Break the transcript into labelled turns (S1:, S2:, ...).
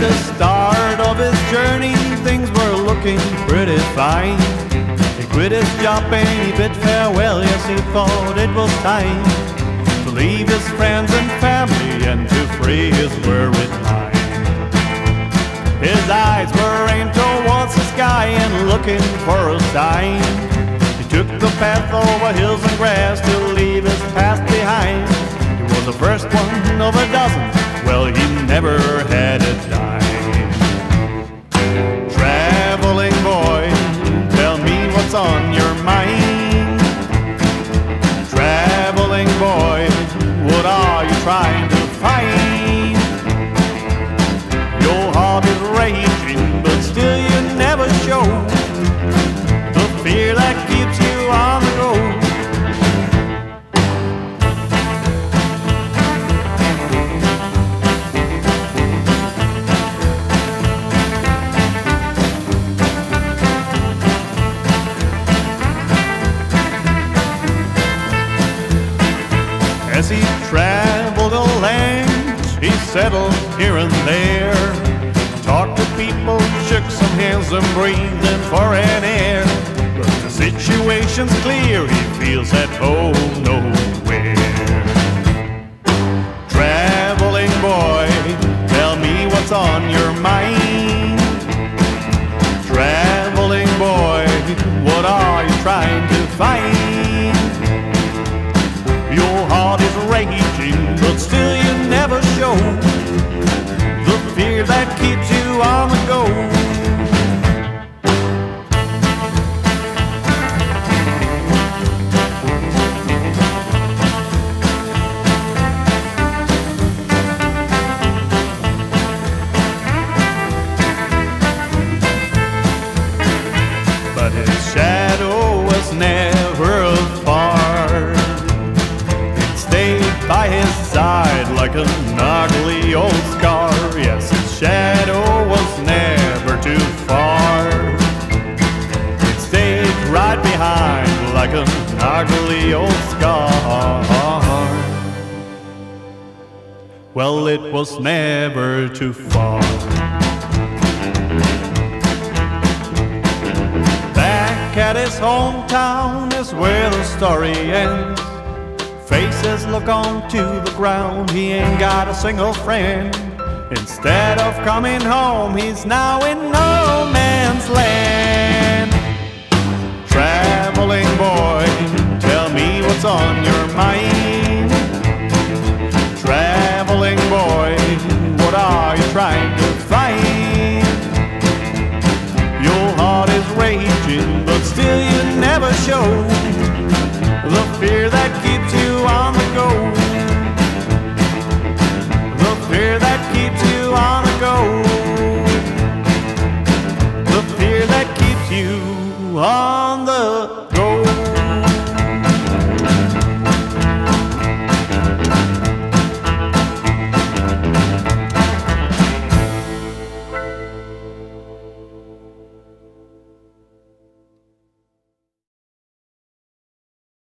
S1: the start of his journey, things were looking pretty fine. He quit his job and he bid farewell, yes, he thought it was time to leave his friends and family and to free his worried mind. His eyes were aimed towards the sky and looking for a sign. He took the path over hills and grass to leave his past behind. He was the first one of a dozen, well, he never had trying to find? Your heart is raging, but still you never show the fear that keeps you on the go. As he land, he settled here and there. Talked to people, shook some hands, and breathed in foreign air. But the situation's clear, he feels at home nowhere. Traveling boy, tell me what's on your mind. That keeps you behind like an ugly old scar. Well, it was never too far. Back at his hometown is where the story ends. Faces look onto the ground, he ain't got a single friend. Instead of coming home, he's now in no man's land. But still you never show the fear that keeps you on the go. The fear that keeps you on the go. The fear that keeps you on